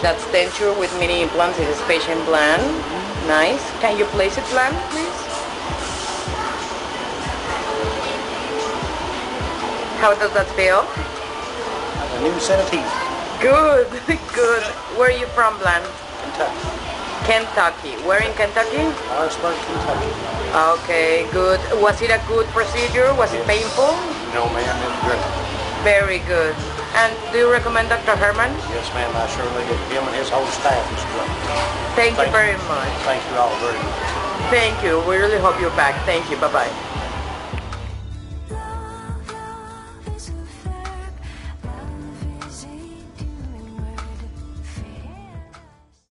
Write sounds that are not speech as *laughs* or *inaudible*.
That's denture with mini implants. It is a patient plan. Nice. Can you place it plan, please? How does that feel? A new set of teeth. Good, *laughs* good. Where are you from, Blan? Kentucky. Kentucky. Where in Kentucky? Harrodsburg, Kentucky. Okay, good. Was it a good procedure? Was it painful? No, ma'am, it's great. Very good. And do you recommend Dr. Germán? Yes, ma'am, I surely do. Him and his whole staff is great. Thank you Thank you. very much. Thank you all very much. Thank you. We really hope you're back. Thank you. Bye-bye.